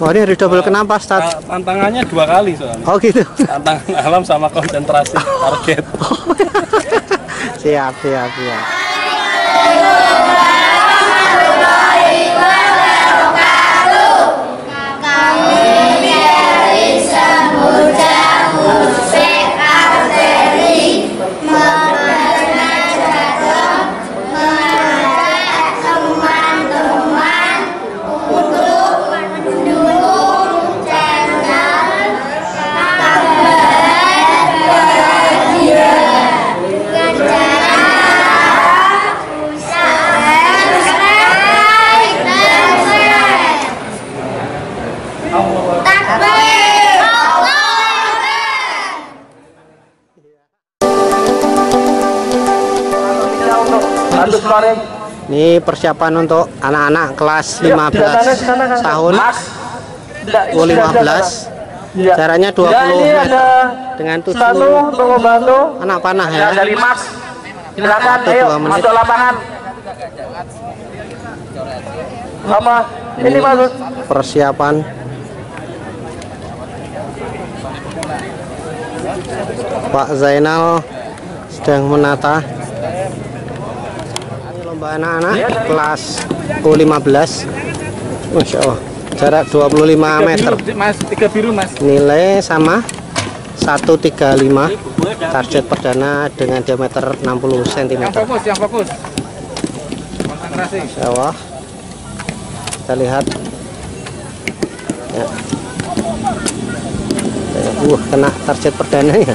Oh ini hari double kenapa Stad? Ta- Tantangannya dua kali soalnya. Oh gitu. Tantangan alam sama konsentrasi target. siap siap siap. Ini persiapan untuk anak-anak kelas 15 tahun. Oh 15 Iya. Jaraknya 20 Ya, ini meter. Dengan selalu 7 untuk membantu anak panah ya, ya dari Max. Silakan, ayo masuk lapangan. Apa? Ini masuk. Persiapan. Pak Zainal sedang menata lomba anak-anak kelas U15 Masya Allah jarak 25 meter. Mas, tiga biru mas. nilai sama 135 target perdana dengan diameter 60 cm fokus, yang fokus. Konsentrasi. Masya Allah. Kita lihat. Ya. Eh, Wah kena target perdana ya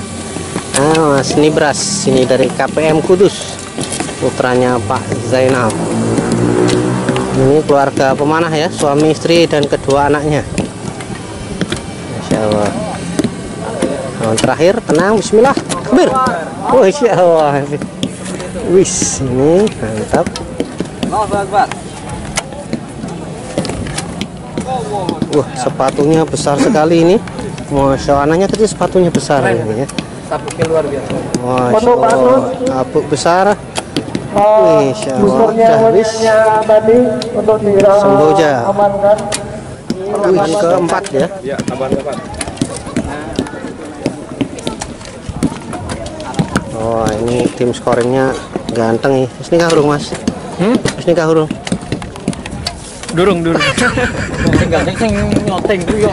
ah, Mas Nibras ini dari KPM Kudus putranya Pak Zainal. Ini keluarga pemanah ya suami istri dan kedua anaknya. Masya Allah Yang terakhir tenang Bismillah Kabir Masya Allah Wis ini mantap. Wah sepatunya besar sekali ini. Masya Allah anaknya tadi sepatunya besar ini ya. Sabuknya luar biasa. Masya Allah Apuk besar Wajahnya tadi untuk diamankan. Keempat ya Ya? Oh ini tim scoringnya ganteng nih Ini kah hurung mas? Hmm? Ini kah hurung? Durung, durung. Ganteng sing nyoteng ku yo.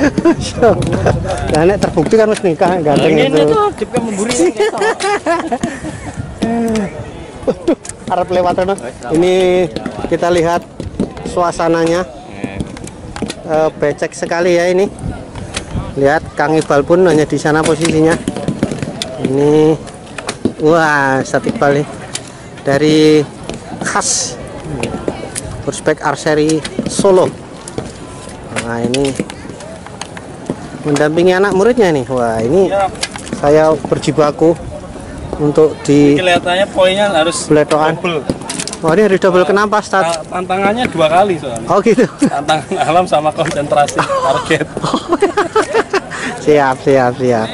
Nah, nek terbukti kan mas nikah ganteng Ini itu tuh dip memburi. Harap lewat ono. Ini kita lihat suasananya. Eh, becek sekali ya ini. Lihat Kang Iqbal pun hanya di sana posisinya. Ini wah Iqbal nih. Dari khas Prospek Archery Solo. Nah ini mendampingi anak muridnya nih wah ini Ya, saya berjibaku untuk di kelihatannya poinnya harus Beletoan. double. oh ini hari double kenapa Ustadz? Ta- Tantangannya dua kali soalnya. oh gitu Tantangan alam sama konsentrasi target. siap siap siap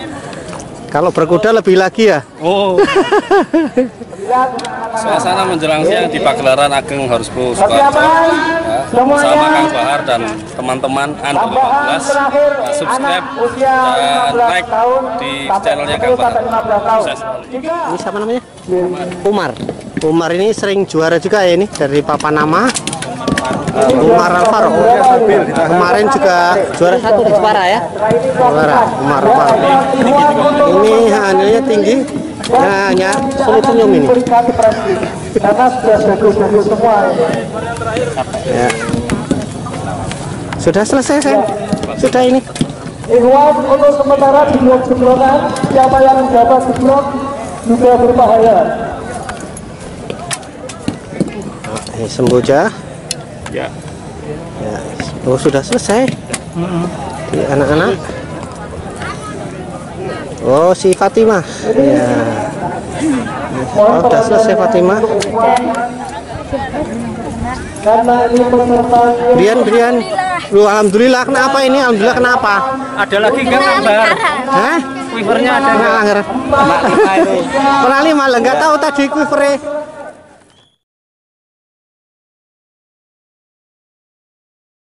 kalau berkuda lebih lagi ya? Oh. Suasana menjelang siang di pagelaran Ageng Sukoharjo Persiapan. ya, Semuanya. bersama Kang Bahar dan teman-teman Under Tambahan 15 terakhir Nah, subscribe dan 15 like tahun di channelnya 10 Kang Bahar. sampai 15 tahun. Sukses selalu. Jika ini siapa namanya? Umar. Umar. Ini sering juara juga ya ini dari Papa Nama. Umar Alvaro kemarin juga juara satu di Jepara ya. Juara Umar Alvaro ini nilainya tinggi. Nah, hanya sulit senyum ini. Karena sudah bagus-bagus semua ya. sudah selesai saya sudah ini? Ikhwan untuk sementara di blok jeblokan siapa yang dapat jeblok juga berbahaya. Ini Semboja Ya. ya. Oh sudah selesai? Di anak-anak oh si Fatimah ya oh, sudah selesai Fatimah karena ini peserta Brian Brian Lu alhamdulillah kenapa ini alhamdulillah kenapa Ada lagi Kang Bahar? Hah? Quivernya ada. Nah, akhir. Mbak Tika itu. Pernah lima lah, nggak tahu tadi quivernya